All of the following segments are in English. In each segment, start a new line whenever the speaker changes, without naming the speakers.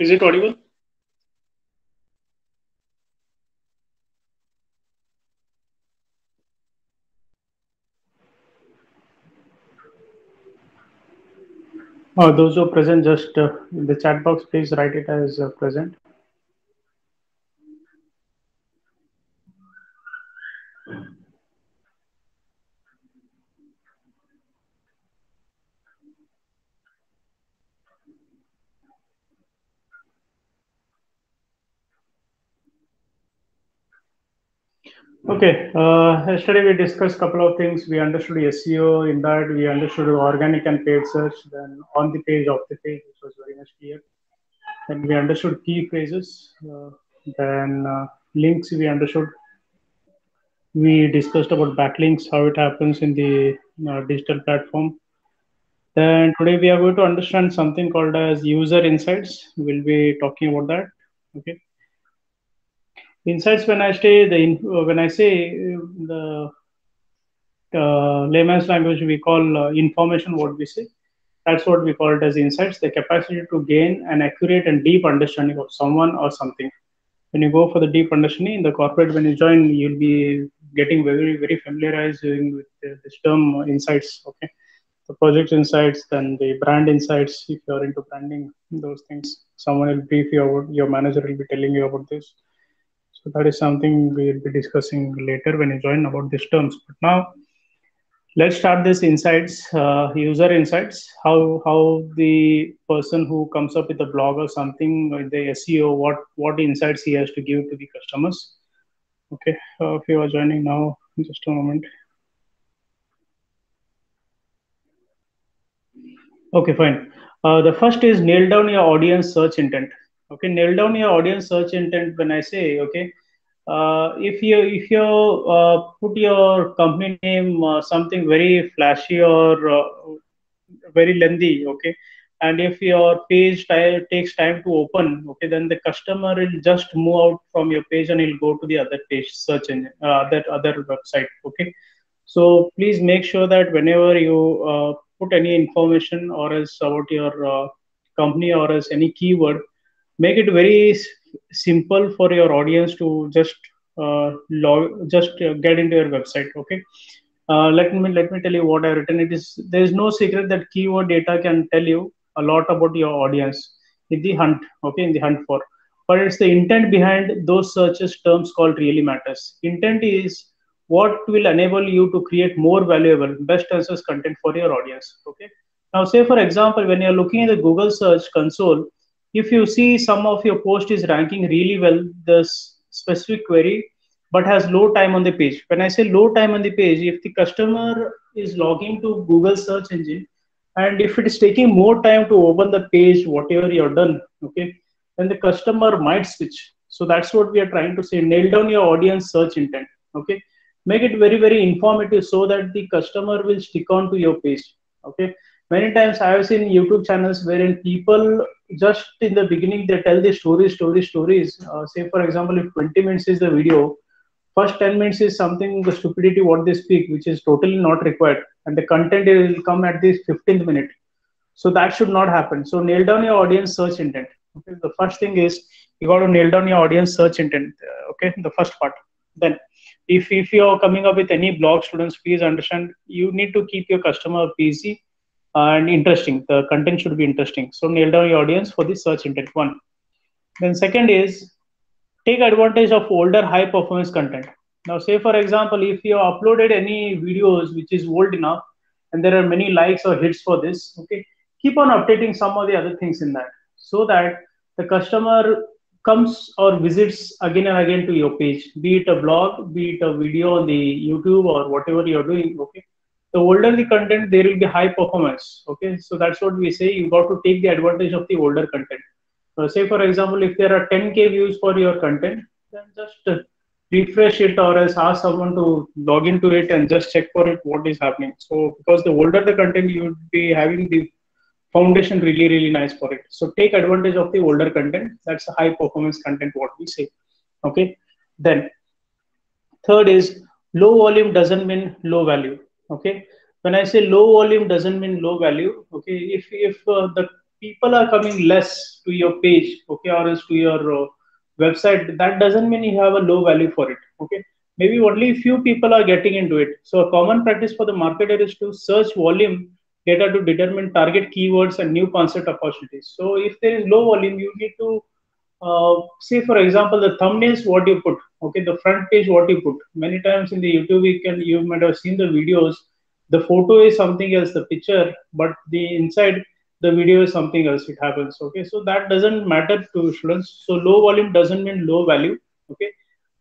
Is it audible? Uh, those who are present, just uh, in the chat box, please write it as uh, present. Okay, uh, yesterday we discussed a couple of things. We understood SEO, in that we understood organic and paid search, then on the page, off the page, which was very much clear. Then we understood key phrases, uh, then uh, links we understood. We discussed about backlinks, how it happens in the uh, digital platform. Then today we are going to understand something called as user insights. We'll be talking about that. Okay insights when i say the when i say the uh, layman's language we call uh, information what we say. That's what we call it as insights the capacity to gain an accurate and deep understanding of someone or something. When you go for the deep understanding in the corporate when you join you'll be getting very very familiarized with this term insights okay? The project insights then the brand insights if you're into branding those things. Someone will brief you about your manager will be telling you about this so that is something we'll be discussing later when you join about these terms. But now let's start this insights, uh, user insights, how how the person who comes up with a blog or something the SEO, what what insights he has to give to the customers. Okay, uh, if you are joining now, just a moment. Okay, fine. Uh, the first is nail down your audience search intent okay nail down your audience search intent when i say okay uh, if you if you uh, put your company name uh, something very flashy or uh, very lengthy okay and if your page t- takes time to open okay then the customer will just move out from your page and he'll go to the other page search engine uh, other other website okay. So please make sure that whenever you uh, put any information or else about your company or as any keyword make it very simple for your audience to just uh, log, just uh, get into your website okay? Uh, let me let me tell you what i've written. It is there is no secret that keyword data can tell you a lot about your audience in the hunt okay in the hunt for. But it's the intent behind those searches terms called really matters. Intent is what will enable you to create more valuable best answers content for your audience okay? Now say for example when you're looking at the google search console if you see some of your post is ranking really well the specific query but has low time on the page. When i say low time on the page if the customer is logging to google search engine and if it is taking more time to open the page whatever you're done okay then the customer might switch. So that's what we are trying to say nail down your audience search intent okay? Make it very very informative so that the customer will stick on to your page okay? Many times i have seen youtube channels wherein people just in the beginning they tell the stories stories stories. Uh, say for example if 20 minutes is the video first 10 minutes is something the stupidity what they speak which is totally not required. And the content will come at the 15th minute. So that should not happen. So nail down your audience search intent. Okay the first thing is you got to nail down your audience search intent uh, okay the first part. Then if if you're coming up with any blog students please understand you need to keep your customer busy and interesting. The content should be interesting. So nail down your audience for the search intent one. Then second is take advantage of older high performance content. Now say for example, if you uploaded any videos which is old enough and there are many likes or hits for this, okay, keep on updating some of the other things in that so that the customer comes or visits again and again to your page, be it a blog, be it a video on the YouTube or whatever you're doing, okay the older the content, there will be high performance. Okay, so that's what we say. You got to take the advantage of the older content. Uh, say, for example, if there are 10k views for your content, then just uh, refresh it or else ask someone to log into it and just check for it what is happening. So, because the older the content, you would be having the foundation really, really nice for it. So, take advantage of the older content. That's a high performance content, what we say. Okay, then third is low volume doesn't mean low value okay when i say low volume doesn't mean low value okay if if uh, the people are coming less to your page, okay, or to your uh, website, that doesn't mean you have a low value for it, okay. Maybe only few people are getting into it. So a common practice for the marketer is to search volume data to determine target keywords and new concept opportunities. So if there is low volume, you need to uh, say, for example, the thumbnails, what you put, okay, the front page, what you put. Many times in the YouTube, you can you might have seen the videos. The photo is something else, the picture, but the inside the video is something else. It happens, okay. So that doesn't matter to students. So low volume doesn't mean low value, okay.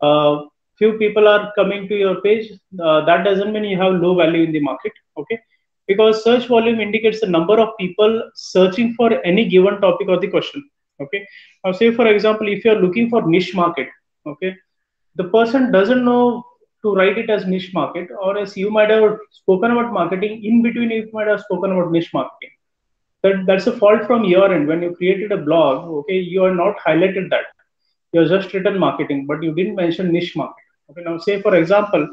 Uh, few people are coming to your page. Uh, that doesn't mean you have low value in the market, okay because search volume indicates the number of people searching for any given topic or the question okay? Now say for example if you're looking for niche market okay the person doesn't know to write it as niche market or as you might have spoken about marketing in between you might have spoken about niche marketing. That that's a fault from your end. When you created a blog okay you are not highlighted that. You have just written marketing but you didn't mention niche market. Okay now say for example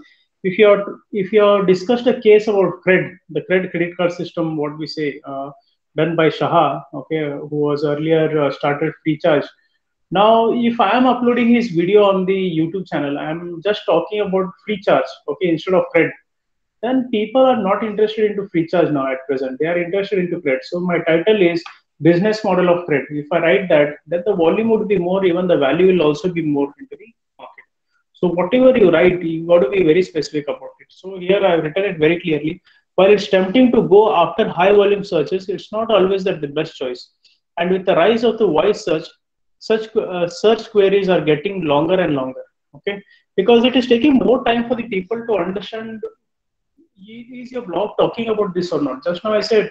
if you're if you're discussed a case about cred the cred credit card system what we say uh, done by Shaha, okay, who was earlier uh, started Freecharge. Now, if I am uploading his video on the YouTube channel, I am just talking about Freecharge, okay, instead of Cred, then people are not interested into Freecharge now at present. They are interested into Cred. So my title is business model of Cred. If I write that, then the volume would be more, even the value will also be more into the market. So whatever you write, you got to be very specific about it. So here I've written it very clearly while it's tempting to go after high volume searches, it's not always that the best choice. And with the rise of the voice search, such uh, search queries are getting longer and longer. Okay, because it is taking more time for the people to understand is your blog talking about this or not. Just now I said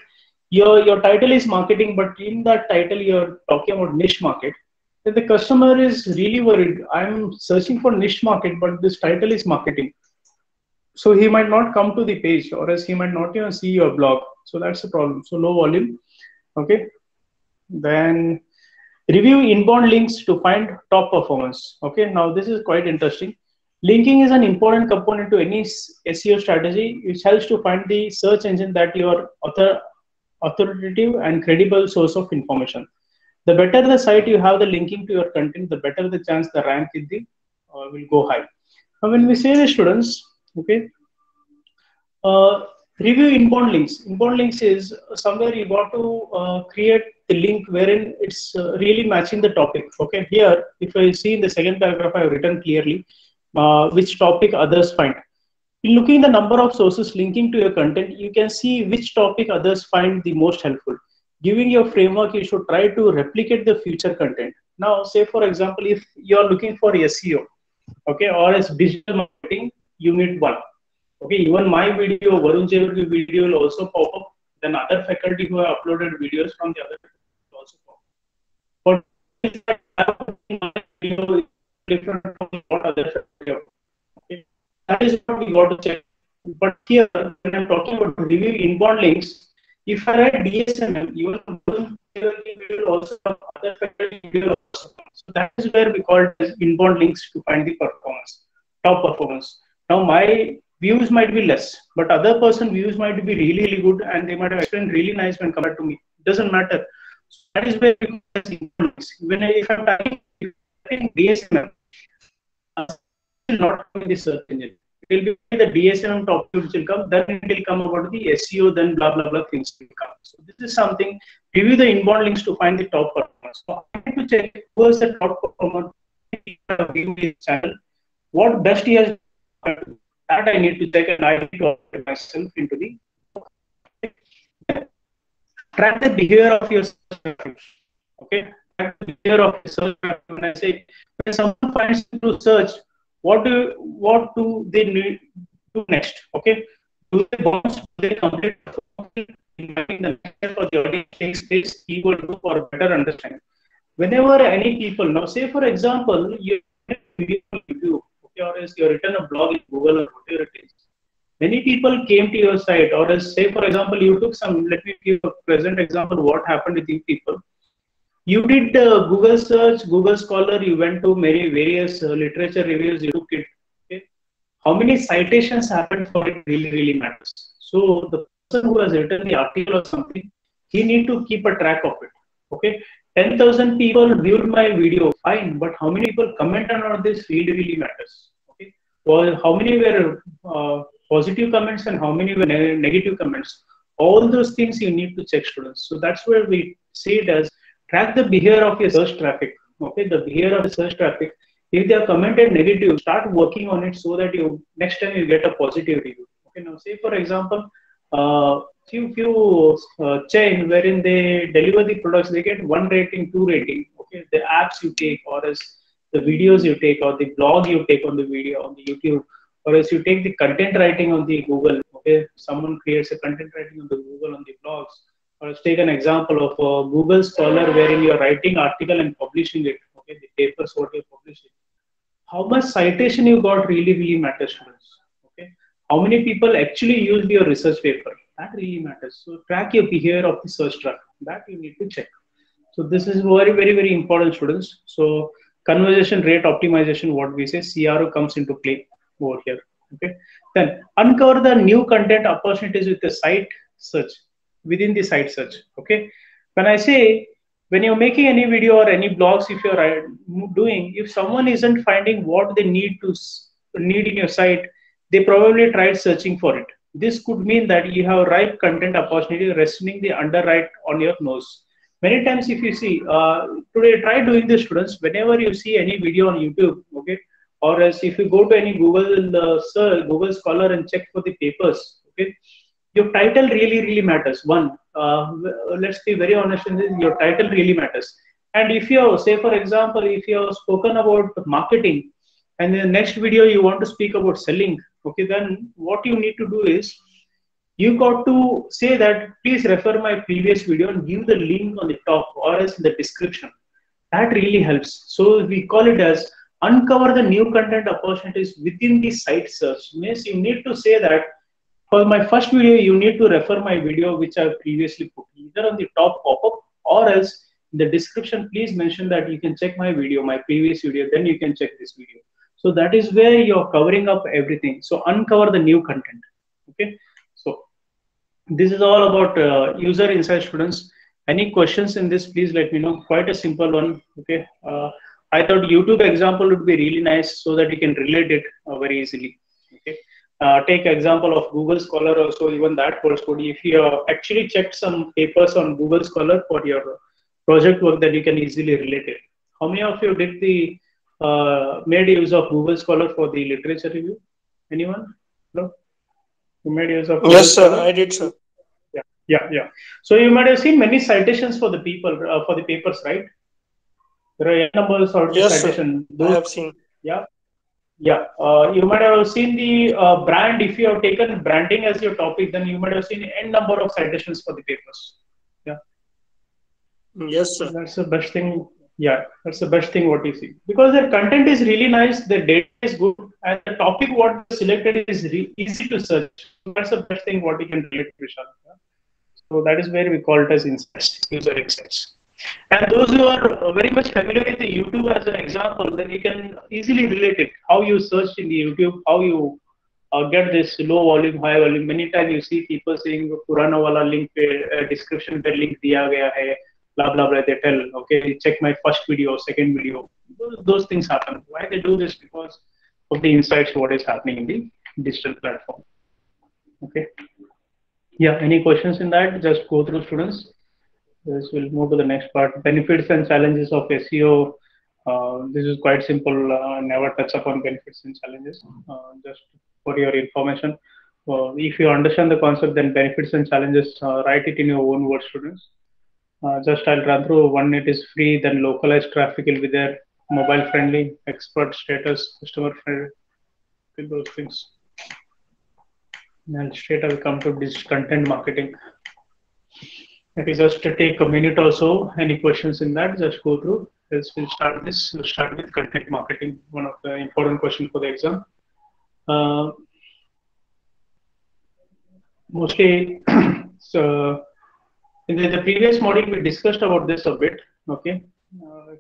your your title is marketing, but in that title you're talking about niche market. Then the customer is really worried. I'm searching for niche market, but this title is marketing so he might not come to the page or else he might not know see your blog. So that's the problem. So low volume. Okay. Then review inbound links to find top performance okay. Now this is quite interesting. Linking is an important component to any seo strategy. Which helps to find the search engine that your author authoritative and credible source of information. The better the site you have the linking to your content the better the chance the rank in the uh, will go high. Now when we say the students okay. Uh, review inbound links. Inbound links is somewhere you want to uh, create the link wherein it's uh, really matching the topic. Okay. Here if i see in the second paragraph i have written clearly uh, which topic others find. In looking the number of sources linking to your content you can see which topic others find the most helpful. Giving your framework you should try to replicate the future content. Now say for example if you are looking for seo okay or as digital marketing unit one. Okay, even my video, Varun Chevarki video will also pop up. Then other faculty who have uploaded videos from the other will also pop up. But different from what other faculty okay. That is what we got to check. But here, when I'm talking about review inbound links, if I write DSMM, even Varun Chevarki will also other faculty will also. So that is where we call it as inbound links to find the performance, top performance. Now my views might be less, but other person views might be really, really good and they might have explained really nice when compared to me. It doesn't matter. So that is where when I, if I'm typing DSMM, uh, not in the search engine. It will be the DSMM topic which will come, then it will come about the SEO, then blah blah blah things will come. So this is something. Review the inbound links to find the top performance. So I need to check who is the top performer channel, what best he has that I need to check and I need to update myself into the track the behavior of your. Okay, track the behavior of search. When I say when someone finds to search, what do what do they need to next? Okay, do they bounce? Do they complete? the for the audience takes place equal to for better understanding. Whenever any people now say for example you or else you written a blog in Google or whatever it is. Many people came to your site, or else say, for example, you took some, let me give a present example what happened with these people. You did uh, Google search, Google Scholar, you went to many various uh, literature reviews, you took it. Okay? How many citations happened for it really, really matters. So the person who has written the article or something, he need to keep a track of it. Okay, 10,000 people viewed my video, fine, but how many people commented on this really, really matters. Well, how many were uh, positive comments and how many were ne negative comments? All those things you need to check, students. So that's where we see it as track the behavior of your search traffic. Okay, the behavior of the search traffic. If they are commented negative, start working on it so that you next time you get a positive review. Okay, now say for example, uh, few few uh, chain wherein they deliver the products, they get one rating, two rating. Okay, the apps you take, or as the videos you take, or the blog you take on the video on the YouTube, or as you take the content writing on the Google. Okay, someone creates a content writing on the Google on the blogs. Or let's take an example of uh, Google Scholar wherein you're writing article and publishing it. Okay, the papers what you're publishing. How much citation you got really really matters, students. Okay, how many people actually used your research paper? That really matters. So track your behavior of the search track That you need to check. So this is very very very important, students. So conversion rate optimization, what we say, CRO comes into play over here. Okay. Then uncover the new content opportunities with the site search within the site search. Okay. When I say when you're making any video or any blogs, if you're uh, doing, if someone isn't finding what they need to need in your site, they probably tried searching for it. This could mean that you have ripe content opportunity resting the underwrite on your nose. Many times, if you see, uh, today try doing this, students. Whenever you see any video on YouTube, okay, or else if you go to any Google uh, search, Google Scholar and check for the papers, okay, your title really really matters one uh, let's be very honest in this your title really matters and if you say for example if you have spoken about marketing and in the next video you want to speak about selling okay then what you need to do is you got to say that please refer my previous video and give the link on the top or else in the description that really helps so we call it as uncover the new content opportunities within the site search means you need to say that for my first video, you need to refer my video which I've previously put either on the top pop-up or else in the description, please mention that you can check my video, my previous video, then you can check this video. So that is where you're covering up everything. So uncover the new content. Okay. This is all about uh, user insight students. Any questions in this, please let me know. Quite a simple one. Okay. Uh, I thought YouTube example would be really nice so that you can relate it uh, very easily. Okay uh, take example of Google Scholar also, even that course code. If you actually checked some papers on Google Scholar for your project work, that you can easily relate it. How many of you did the uh, made use of Google Scholar for the literature review? Anyone? No. You made use of
yes, sir. I did, sir.
Yeah, yeah, yeah. So you might have seen many citations for the people uh, for the papers, right? There are numbers of
yes, citations. I have seen.
Yeah. Yeah, uh, you might have seen the uh, brand. If you have taken branding as your topic, then you might have seen n number of citations for the papers. Yeah.
Yes, sir.
That's the best thing. Yeah, that's the best thing what you see because their content is really nice, the data is good, and the topic what selected is easy to search. That's the best thing what you can relate to, Vishal. Yeah? So that is where we call it as insights, user insights. And those who are very much familiar with the YouTube as an example, then you can easily relate it. How you search in the YouTube, how you uh, get this low volume, high volume. Many times you see people saying Purana wala link pe, uh, description pe link diya gaya hai, blah blah blah. They tell, okay, check my first video, second video. Those, those things happen. Why they do this? Because of the insights what is happening in the digital platform. Okay. Yeah. Any questions in that? Just go through students. This will move to the next part. Benefits and challenges of SEO. Uh, this is quite simple. Uh, never touch upon benefits and challenges. Uh, just for your information. Uh, if you understand the concept, then benefits and challenges, uh, write it in your own words, students. Uh, just I'll run through one. It is free. Then localized traffic will be there. Mobile friendly, expert status, customer friendly. Those things. And straight I'll come to this content marketing. Maybe just to take a minute or so. Any questions in that? Just go through. Let's we'll start this. We'll start with content marketing, one of the important questions for the exam. Uh, mostly, so in the, the, previous module we discussed about this a bit. Okay,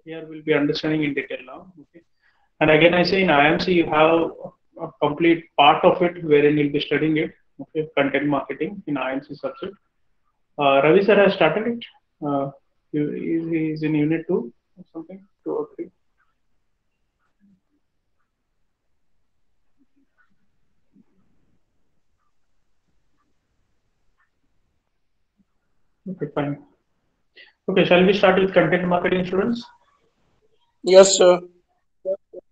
here we'll be understanding in detail now. Okay, and again I say in IMC you have a complete part of it wherein you'll be studying it. Okay, content marketing in IMC subject. Uh, Ravi sir has started it. Uh, Is in unit two or something? Two or three? Okay, fine. Okay, shall we start with content marketing, students?
Yes, sir.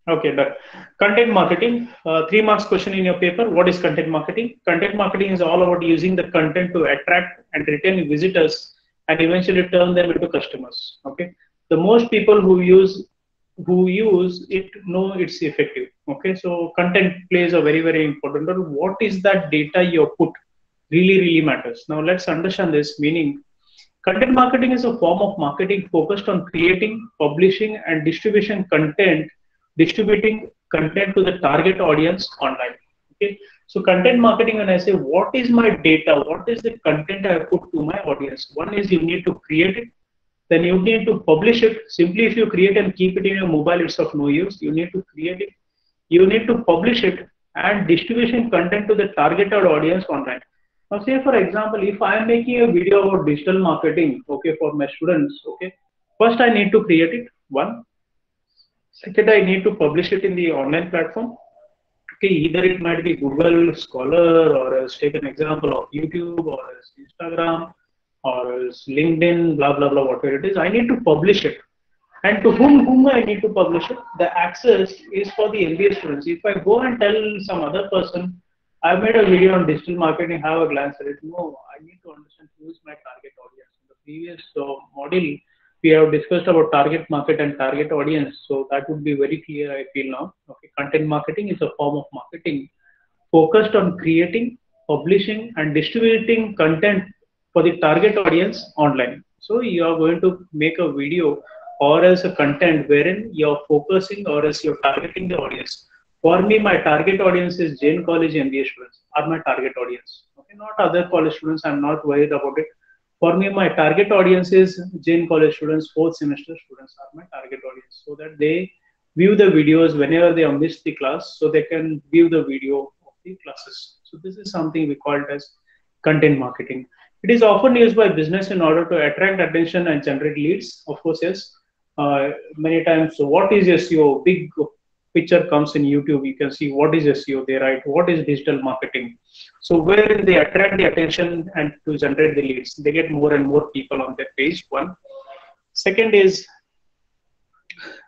Okay, done. Content marketing, uh, three marks question in your paper. What is content marketing? Content marketing is all about using the content to attract and retain visitors and eventually turn them into customers. Okay, the most people who use who use it know it's effective. Okay, so content plays a very very important role. What is that data you put really really matters. Now let's understand this meaning. Content marketing is a form of marketing focused on creating, publishing, and distribution content distributing content to the target audience online. Okay, so content marketing, when I say what is my data, what is the content I put to my audience? One is you need to create it, then you need to publish it. Simply, if you create and keep it in your mobile, it's of no use. You need to create it, you need to publish it, and distribution content to the targeted audience online. Now, say for example, if I am making a video about digital marketing, okay, for my students, okay, first I need to create it. One, Second, I need to publish it in the online platform. Okay, either it might be Google Scholar or else take an example of YouTube or else Instagram or else LinkedIn, blah blah blah, whatever it is. I need to publish it. And to whom whom I need to publish it? The access is for the MBA students. If I go and tell some other person, I've made a video on digital marketing, have a glance at it. No, I need to understand who is my target audience. In the previous uh, module, we have discussed about target market and target audience. So that would be very clear, I feel now. Okay, content marketing is a form of marketing focused on creating, publishing, and distributing content for the target audience online. So you are going to make a video or as a content wherein you're focusing or as you're targeting the audience. For me, my target audience is Jain College MBA students are my target audience. Okay, not other college students. I'm not worried about it for me, my target audience is Jain College students, fourth semester students are my target audience, so that they view the videos whenever they miss the class, so they can view the video of the classes. So this is something we call it as content marketing. It is often used by business in order to attract attention and generate leads. Of course, yes. Uh, many times, so what is SEO? Big picture comes in YouTube, you can see what is SEO, they write what is digital marketing. So where they attract the attention and to generate the leads, they get more and more people on their page. One. Second is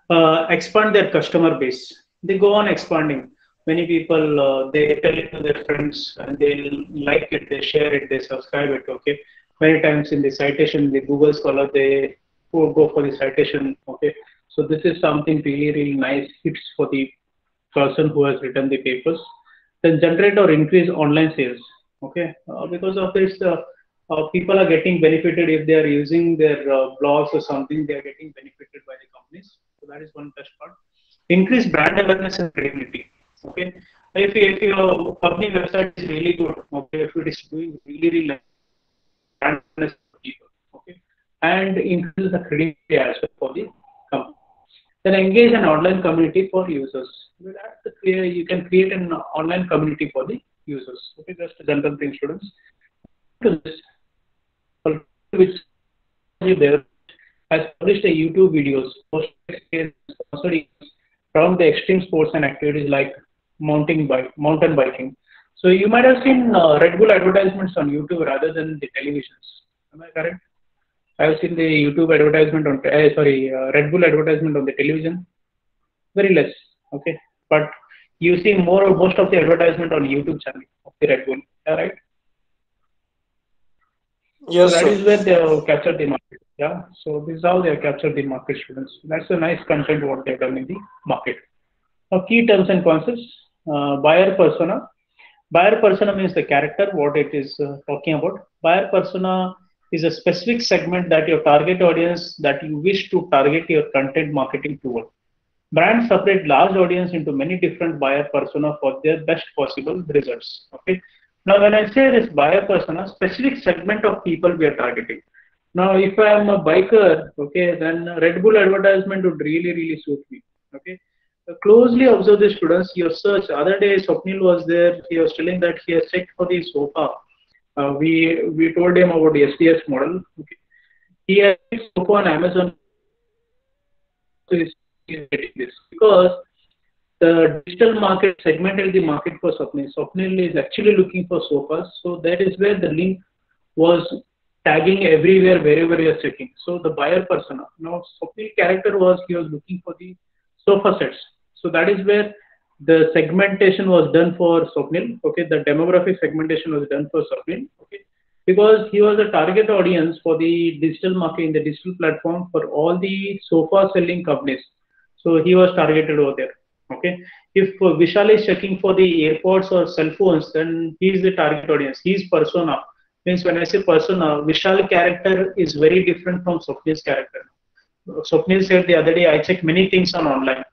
uh, expand their customer base. They go on expanding. Many people uh, they tell it to their friends and they like it, they share it, they subscribe it. Okay. Many times in the citation, the Google Scholar, they go for the citation. Okay so this is something really, really nice hits for the person who has written the papers. Then generate or increase online sales. Okay, uh, because of this, uh, uh, people are getting benefited if they are using their uh, blogs or something. They are getting benefited by the companies. So that is one best part. Increase brand awareness and credibility. Okay, if if your company website is really good, okay, if it is doing really really brand awareness for people, okay, and increase the credibility as well for the. Then engage an online community for users. You can create an online community for the users. Okay, just general thing, students. Which there has published a YouTube videos around the extreme sports and activities like mountain bike, mountain biking. So you might have seen uh, Red Bull advertisements on YouTube rather than the televisions. Am I correct? I've seen the YouTube advertisement on, uh, sorry, uh, Red Bull advertisement on the television. Very less, okay. But you see more of most of the advertisement on YouTube channel of the Red Bull, yeah, right?
Yes,
so that
sir.
is where they have captured the market. Yeah. So this is how they have captured the market students. That's a nice content what they've done in the market. Now key terms and concepts. Uh, buyer persona. Buyer persona means the character, what it is uh, talking about. Buyer persona is a specific segment that your target audience that you wish to target your content marketing toward. Brands separate large audience into many different buyer persona for their best possible results. Okay. Now, when I say this buyer persona, specific segment of people we are targeting. Now, if I am a biker, okay, then Red Bull advertisement would really, really suit me. Okay. Closely observe the students. Your search. Other day, Swapnil was there. He was telling that he has checked for the sofa uh, we we told him about the SDS model. Okay. he has on Amazon. Because the digital market segmented the market for Swapnil. Swapnil is actually looking for sofas, so that is where the link was tagging everywhere wherever you are checking. So the buyer persona. Now Swapnil character was he was looking for the sofa sets. So that is where the segmentation was done for Swapnil. Okay, the demographic segmentation was done for Swapnil. Okay, because he was a target audience for the digital market in the digital platform for all the sofa selling companies. So he was targeted over there. Okay, if Vishal is checking for the AirPods or cell phones, then he is the target audience. He's persona. Means when I say persona, Vishal character is very different from Swapnil's character. Swapnil said the other day, I check many things on online.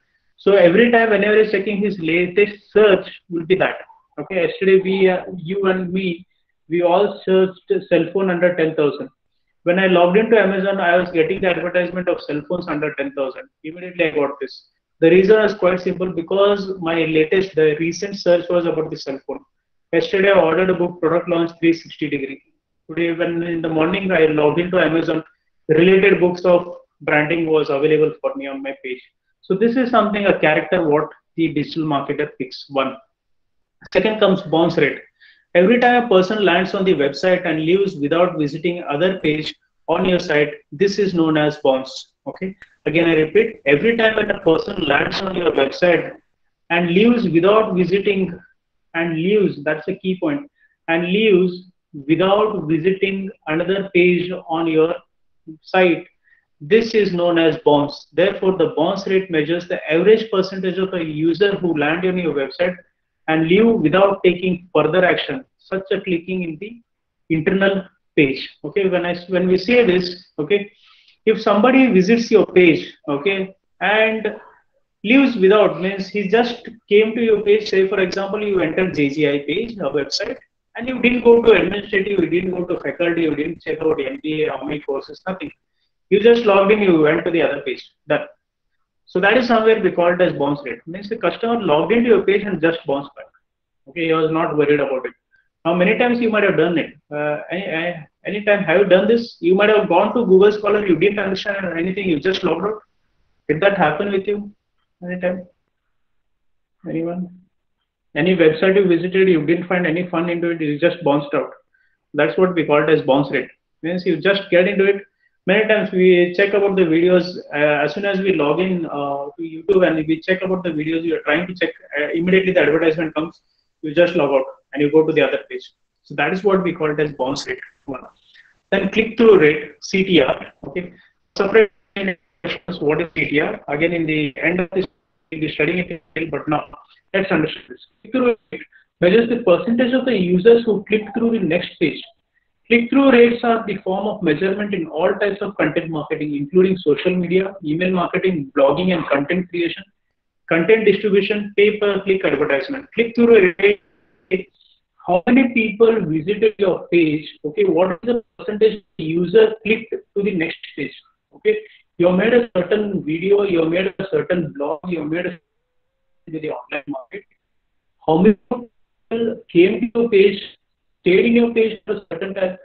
So every time whenever he's checking his latest search will be that. Okay, yesterday we, uh, you and me, we all searched cell phone under 10,000. When I logged into Amazon, I was getting the advertisement of cell phones under 10,000. Immediately I got this. The reason is quite simple because my latest, the recent search was about the cell phone. Yesterday I ordered a book, Product Launch 360 Degree. Today, when in the morning I logged into Amazon, related books of branding was available for me on my page. So this is something a character what the digital marketer picks. One. Second comes bounce rate. Every time a person lands on the website and leaves without visiting other page on your site, this is known as bounce. Okay. Again, I repeat, every time when a person lands on your website and leaves without visiting and leaves, that's a key point, and leaves without visiting another page on your site, this is known as bounce. Therefore, the bounce rate measures the average percentage of a user who land on your website and leave without taking further action, such as clicking in the internal page. Okay, when I when we say this, okay, if somebody visits your page, okay, and leaves without means he just came to your page. Say for example, you entered JGI page, a website, and you didn't go to administrative, you didn't go to faculty, you didn't check out MBA, how many courses, nothing you just logged in, you went to the other page. Done. So that is somewhere we call it as bounce rate. Means the customer logged into your page and just bounced back. Okay, he was not worried about it. Now many times you might have done it. Uh, any, any time have you done this? You might have gone to Google Scholar, you didn't understand anything, you just logged out. Did that happen with you? Anytime? Anyone? Any website you visited, you didn't find any fun into it, you just bounced out. That's what we call it as bounce rate. Means you just get into it, many times we check about the videos uh, as soon as we log in uh, to YouTube and we check about the videos you are trying to check uh, immediately the advertisement comes you just log out and you go to the other page. So that is what we call it as bounce rate. Then click through rate CTR okay? Separate what is CTR again in the end of this we'll be studying it but now let's understand this. Click through rate. Measures the percentage of the users who click through the next page Click-through rates are the form of measurement in all types of content marketing, including social media, email marketing, blogging and content creation, content distribution, pay-per-click advertisement. Click-through rate, how many people visited your page, okay, what is the percentage the user clicked to the next page, okay. You made a certain video, you made a certain blog, you made a in the online market. How many people came to your page stayed in your page for a certain time.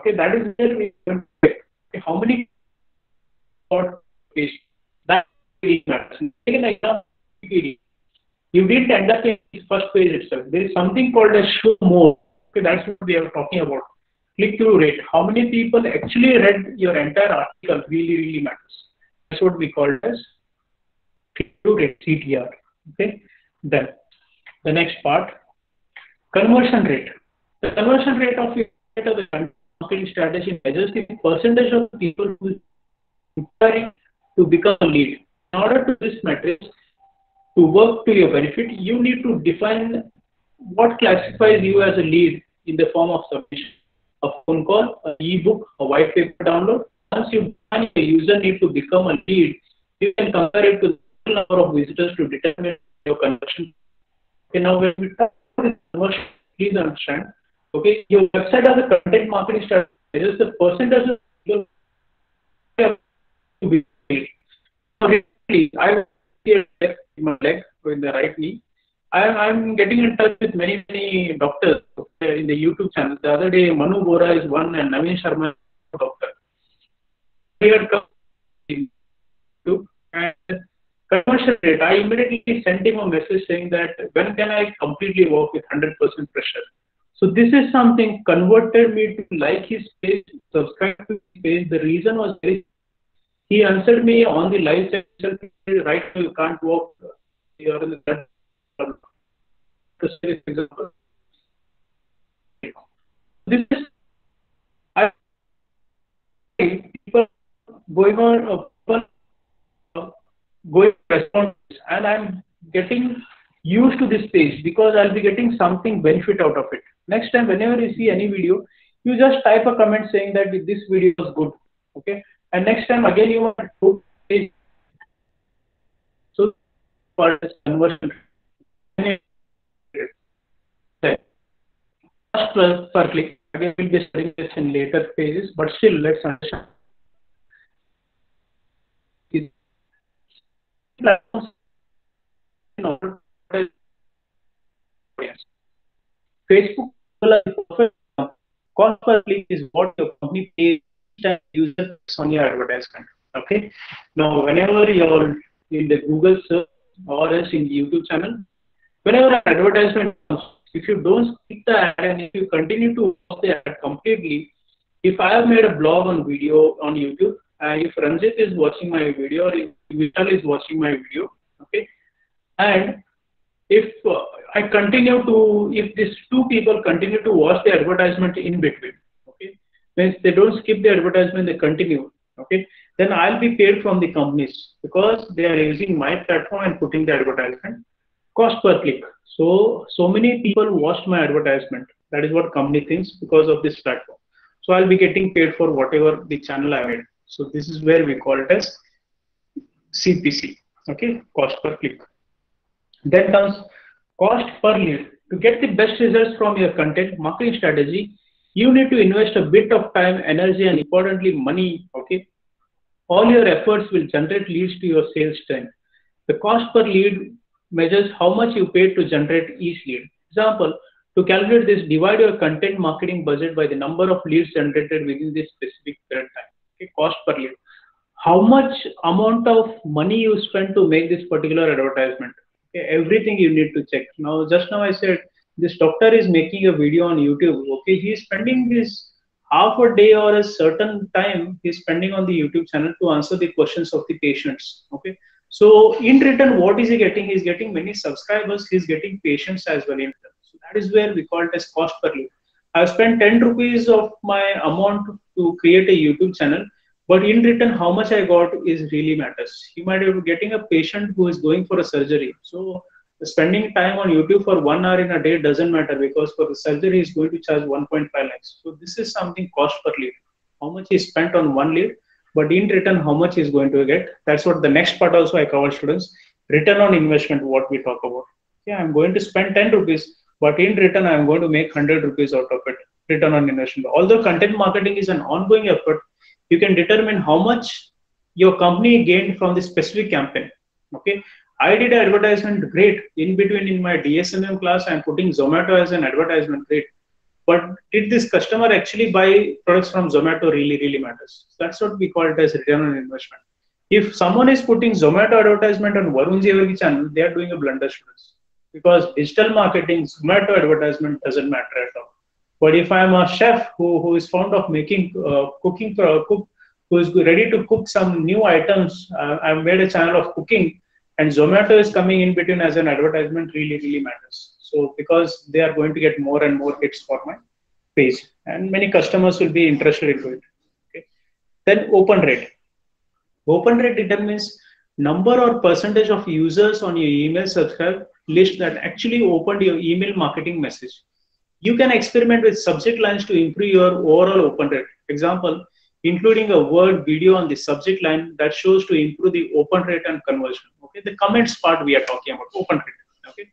Okay, that is where we how many got that really matters. Take an example. You didn't end up in the first page itself. There is something called a show more. Okay, that's what we are talking about. Click through rate. How many people actually read your entire article really, really matters. That's what we call as click through rate, CTR. Okay, then the next part Conversion rate. The conversion rate of the marketing strategy measures the percentage of people who are to become a lead. In order to this metric to work to your benefit, you need to define what classifies you as a lead in the form of submission. A phone call, an ebook, a white paper download. Once you define a user need to become a lead, you can compare it to the number of visitors to determine your conversion. Okay, now when we talk please understand. Okay, your website has a content marketing strategy. Is the percentage of to be I here in my leg in the right knee. I am I'm getting in touch with many many doctors in the YouTube channel. The other day Manu Bora is one and Naveen Sharma doctor. Here comes to and rate. I immediately sent him a message saying that when can I completely work with 100% pressure? So this is something converted me to like his page, subscribe to his page. The reason was very he answered me on the live session, right now you can't walk, you're in the. This is I, people going on uh, going response and I'm getting used to this page because I'll be getting something benefit out of it. Next time, whenever you see any video, you just type a comment saying that this video was good. Okay. And next time again you want to page. So for conversion. First per click. Again, we'll be studying this in later pages, but still let's understand. Facebook cost per click is what your company pays and users on your advertisement. Okay. Now, whenever you're in the Google search or else in the YouTube channel, whenever an advertisement comes, if you don't skip the ad and if you continue to watch the ad completely, if I have made a blog on video on YouTube, if Ranjit is watching my video or if Vishal is watching my video, okay, and if uh, I continue to, if these two people continue to watch the advertisement in between, okay, means they don't skip the advertisement, they continue, okay, then I'll be paid from the companies because they are using my platform and putting the advertisement cost per click. So, so many people watched my advertisement. That is what company thinks because of this platform. So I'll be getting paid for whatever the channel I made. So this is where we call it as CPC, okay, cost per click. Then comes cost per lead. To get the best results from your content marketing strategy, you need to invest a bit of time, energy, and importantly, money. Okay, all your efforts will generate leads to your sales team. The cost per lead measures how much you paid to generate each lead. Example, to calculate this, divide your content marketing budget by the number of leads generated within this specific period time. Okay, cost per lead. How much amount of money you spend to make this particular advertisement? Okay, everything you need to check. Now, just now I said this doctor is making a video on YouTube. Okay, he's spending this half a day or a certain time he's spending on the YouTube channel to answer the questions of the patients. Okay, so in return, what is he getting? He's getting many subscribers. He's getting patients as well in return. So that is where we call it as cost per lead. I've spent 10 rupees of my amount to create a YouTube channel, but in return, how much I got is really matters. He might be getting a patient who is going for a surgery. So spending time on YouTube for one hour in a day doesn't matter because for the surgery he's going to charge 1.5 lakhs. So this is something cost per lead. How much he spent on one lead but in return how much is going to get that's what the next part also i cover students return on investment what we talk about yeah i'm going to spend 10 rupees but in return i'm going to make 100 rupees out of it return on investment although content marketing is an ongoing effort you can determine how much your company gained from the specific campaign okay i did advertisement great in between in my dsmm class i'm putting zomato as an advertisement great but did this customer actually buy products from Zomato really, really matters. That's what we call it as return on investment. If someone is putting Zomato advertisement on Varun channel, they are doing a blunder. Because digital marketing, Zomato advertisement doesn't matter at all. But if I'm a chef who, who is fond of making uh, cooking cook, who is ready to cook some new items, uh, I've made a channel of cooking, and Zomato is coming in between as an advertisement really, really matters. So because they are going to get more and more hits for my page, and many customers will be interested into it. Okay. Then open rate. Open rate determines number or percentage of users on your email subscribe list that actually opened your email marketing message. You can experiment with subject lines to improve your overall open rate. Example, including a word video on the subject line that shows to improve the open rate and conversion. Okay, the comments part we are talking about open rate. Okay,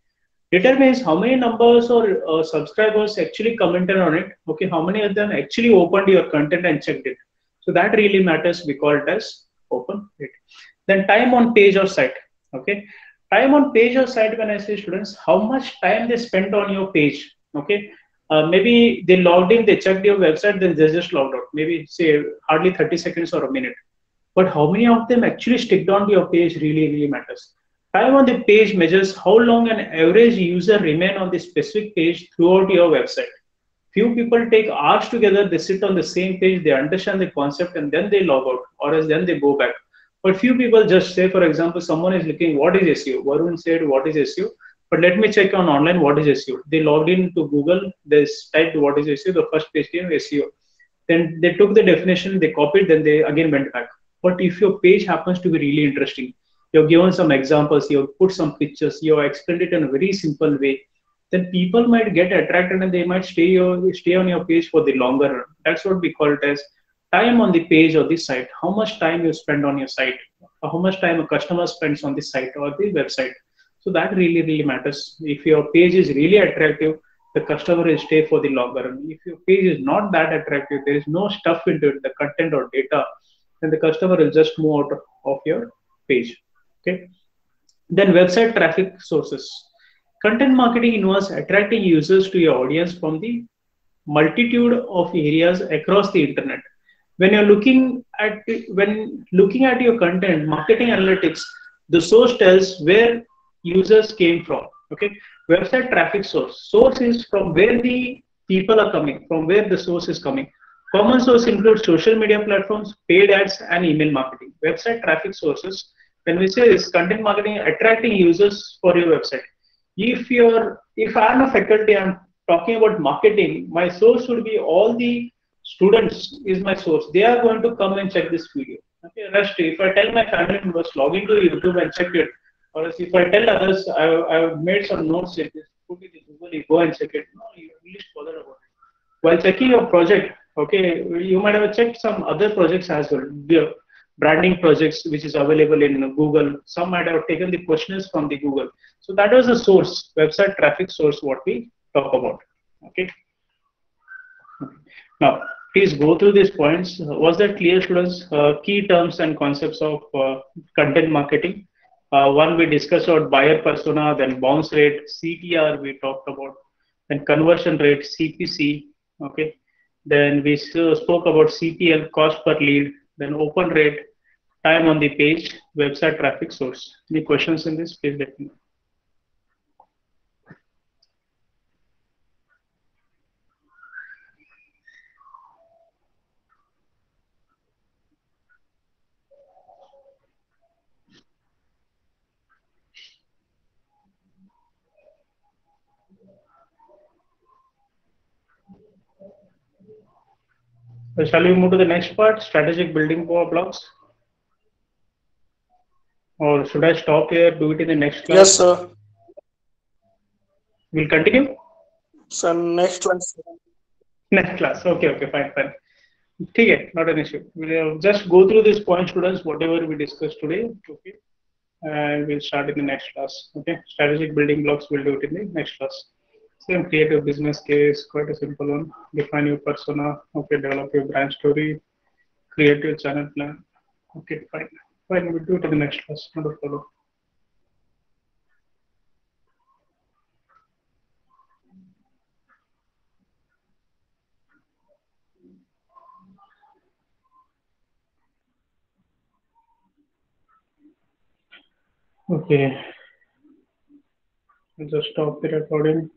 determines how many numbers or uh, subscribers actually commented on it. Okay, how many of them actually opened your content and checked it. So that really matters. We call it as open rate. Then time on page or site. Okay, time on page or site. When I say students, how much time they spent on your page. Okay, uh, maybe they logged in, they checked your website, then they just logged out. Maybe say hardly 30 seconds or a minute. But how many of them actually stick on your page really, really matters. Time on the page measures how long an average user remain on the specific page throughout your website. Few people take hours together, they sit on the same page, they understand the concept, and then they log out, or else then they go back. But few people just say, for example, someone is looking, what is SEO? Varun said, what is SEO? But let me check on online what is SEO. They logged in to Google, they typed what is SEO, the first page came SEO. Then they took the definition, they copied, then they again went back. But if your page happens to be really interesting, you've given some examples, you've put some pictures, you've explained it in a very simple way, then people might get attracted and they might stay your stay on your page for the longer run. That's what we call it as time on the page or the site. How much time you spend on your site, how much time a customer spends on the site or the website so that really, really matters. If your page is really attractive, the customer will stay for the longer run. If your page is not that attractive, there is no stuff into it, the content or data, then the customer will just move out of your page. Okay. Then website traffic sources. Content marketing involves attracting users to your audience from the multitude of areas across the internet. When you're looking at when looking at your content, marketing analytics, the source tells where users came from. Okay, website traffic source. Source is from where the people are coming, from where the source is coming. Common source includes social media platforms, paid ads, and email marketing. Website traffic sources. When we say is content marketing, attracting users for your website. If you're, if I'm a faculty, I'm talking about marketing. My source would be all the students is my source. They are going to come and check this video. Okay, rest. If I tell my family members log into YouTube and check it, or if I tell others, I, I've made some notes in this, put it in Google, you go and check it. No, you least bother about it. While checking your project, okay, you might have checked some other projects as well. Branding projects, which is available in Google. Some might have taken the questions from the Google. So that was the source, website traffic source, what we talk about. Okay. Now, please go through these points. Was that clear, students? Uh, key terms and concepts of uh, content marketing. Uh, one we discussed about buyer persona, then bounce rate, CTR we talked about, then conversion rate, CPC, okay. Then we spoke about CPL, cost per lead, then open rate, time on the page, website traffic source. Any questions in this? Please let me know. Shall we move to the next part, strategic building blocks? Or should I stop here, do it in the next class?
Yes, sir.
We'll continue?
So next class.
Next class. Okay, okay, fine, fine. Okay, not an issue. We'll just go through these points, students, whatever we discussed today. Okay. And we'll start in the next class. Okay. Strategic building blocks, we'll do it in the next class. Same creative business case, quite a simple one. Define your persona. Okay, develop your brand story. Create your channel plan. Okay, fine. Fine, we'll do in the next class. Not a. Okay. I'll just stop the recording.